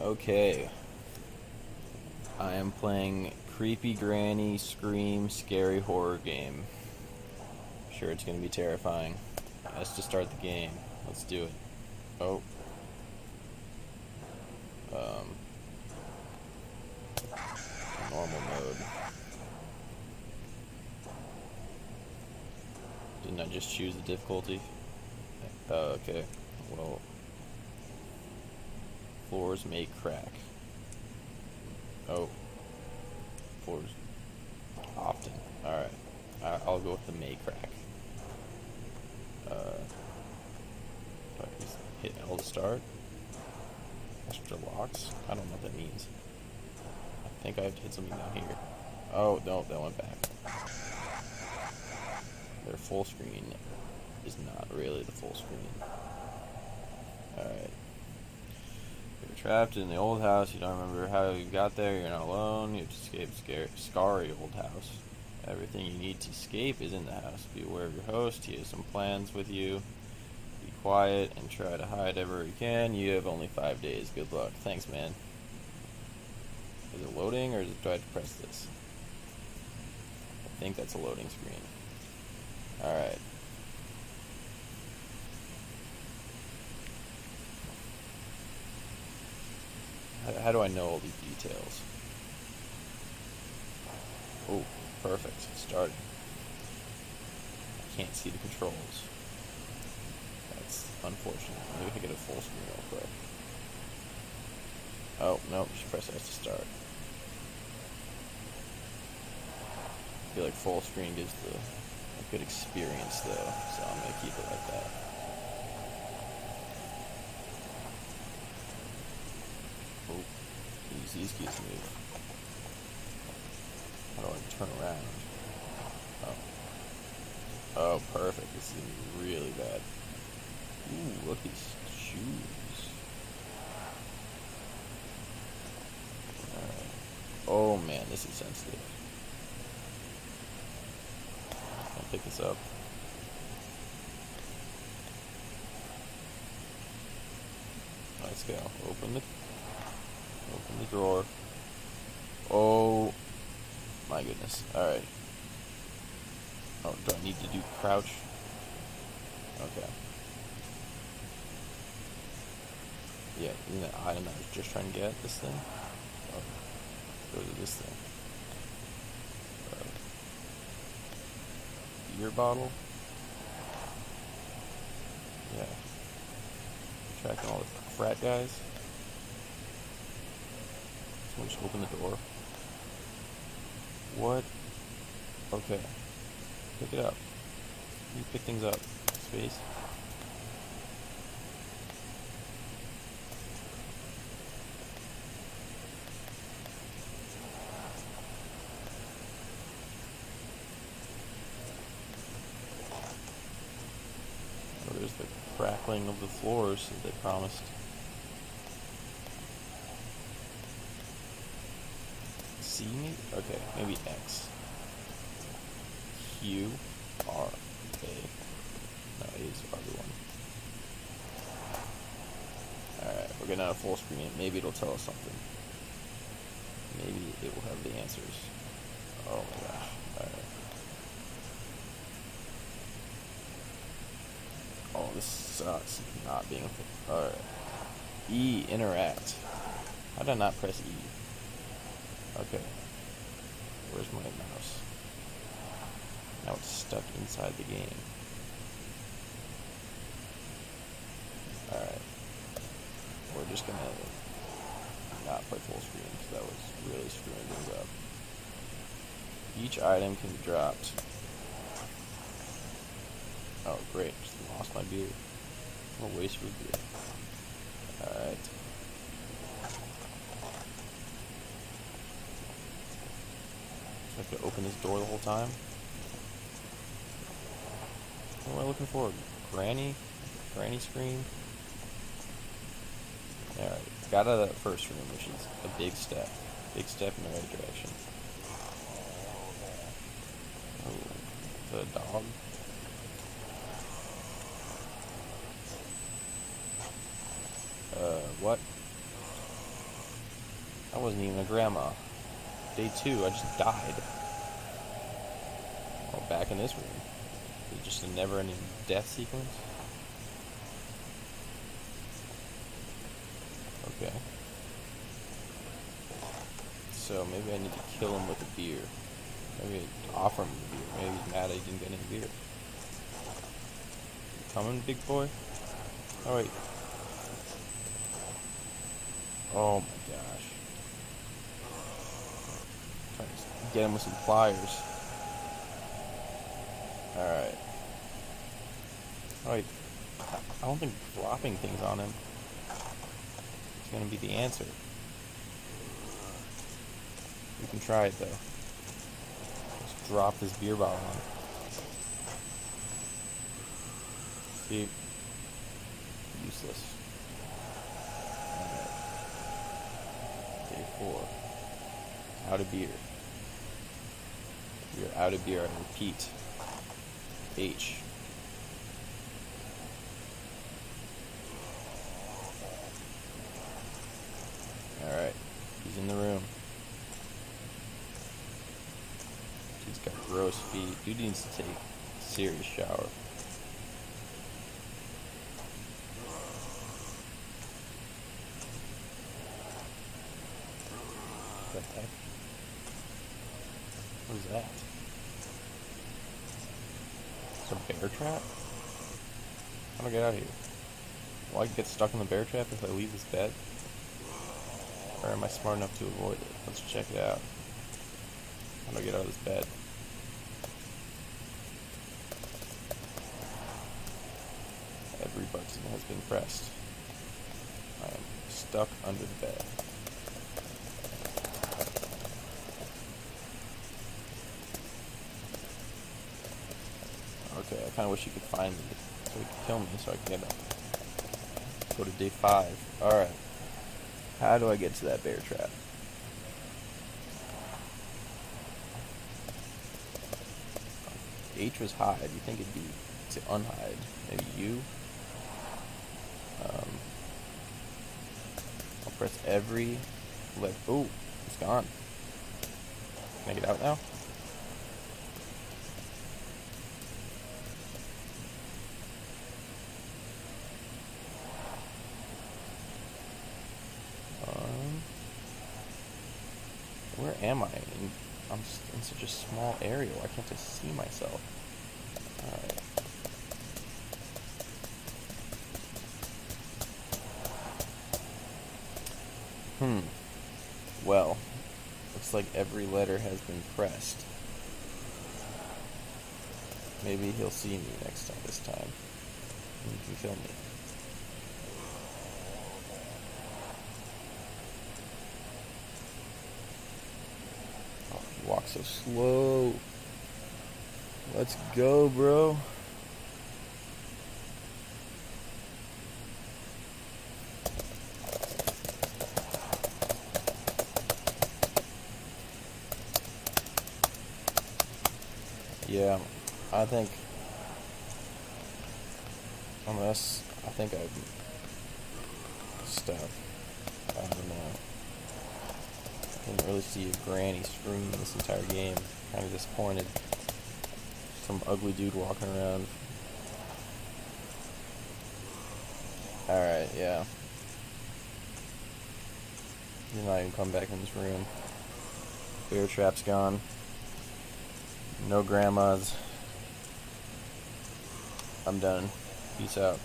Okay. I am playing Creepy Granny Scream Scary Horror Game. Sure, it's gonna be terrifying. Let's just start the game. Let's do it. Oh. Um. Normal mode. Didn't I just choose the difficulty? Oh, okay. Well, floors may crack. Oh, floors often. All right, I- I'll go with the may crack. Uh, hit L to start. Extra locks. I don't know what that means. I think I have to hit something down here. Oh no, that went back. Their full screen is not really the full screen. Alright. Trapped in the old house. You don't remember how you got there. You're not alone. You have to escape scary, scary old house. Everything you need to escape is in the house. Be aware of your host. He has some plans with you. Be quiet and try to hide ever you can. You have only five days. Good luck. Thanks, man. Is it loading or do I have to press this? I think that's a loading screen. Alright. How, do I know all these details? Oh, perfect. Start. I can't see the controls. That's unfortunate. Maybe I can get a full screen real quick. Oh, no, just press S to start. I feel like full screen gives the a good experience though, so I'm gonna keep it like that. Oh, use these keys move. How do I turn around? Oh. Oh, perfect. This is really bad. Ooh, look at these shoes. Alright. Oh man, this is sensitive. I'll pick this up. Let's go. Open the open the drawer. Oh my goodness. Alright. Oh, do I need to do crouch? Okay. Yeah, isn't that item I was just trying to get? This thing? Oh, go to this thing. Uh, beer bottle? Yeah. Tracking all the frat guys. Someone just open the door. What? Okay. Pick it up. You pick things up. Space. Oh, there's the crackling of the floors that they promised. Okay, maybe X. Q R A. No, A is the other one. Alright, we're of full screen. Maybe it'll tell us something. Maybe it will have the answers. Oh my gosh. Alright. Oh, this sucks. Not being. Alright. E, interact. How did I not press E? Okay. Where's my mouse? Now it's stuck inside the game. Alright. We're just gonna not play full screen because that was really screwing things up. Each item can be dropped. Oh, great. Just lost my beer. What a waste of a beer. Alright. So I have to open this door the whole time? What am I looking for? Granny? Granny scream? Alright, got out of that first room, which is a big step. Big step in the right direction. Oh, the dog? Uh, what? I wasn't even a grandma. Day two, I just died. Oh, back in this room. Just a never-ending death sequence? Okay. So maybe I need to kill him with a beer. Maybe offer him a beer. Maybe he's mad I didn't get any beer. You coming, big boy? Alright. Oh my gosh. Trying to get him with some pliers. Alright. Oh wait. I don't think dropping things on him is gonna be the answer. We can try it though. Just drop this beer bottle on him. See? Useless. Alright. Day four. Out of beer. Are out of beer, I repeat. H. Alright. He's in the room. Dude's got gross feet. Dude needs to take a serious shower. What is that? A bear trap? How do I get out of here? Will I get stuck in the bear trap if I leave this bed? Or am I smart enough to avoid it? Let's check it out. How do I get out of this bed? Every button has been pressed. I am stuck under the bed. Okay, I kind of wish you could find me so he could kill me so I can get up. Go to day five. Alright. How do I get to that bear trap? H was hide. You think it'd be to unhide? Maybe U? Um, I'll press every let. Oh, it's gone. Can I get out now? Um, where am I? I'm in such a small area. Why can't I see myself? Alright. Hmm. Well, looks like every letter has been pressed. Maybe he'll see me next time. This time, he can kill me. Oh, you walk so slow. Let's go, bro. Yeah, I think unless I think I'm stuck. I don't know. Didn't really see a granny scream this entire game. Kind of disappointed. Some ugly dude walking around. Alright, yeah. He's not even come back in this room. Bear trap's gone. No grandmas. I'm done. Peace out.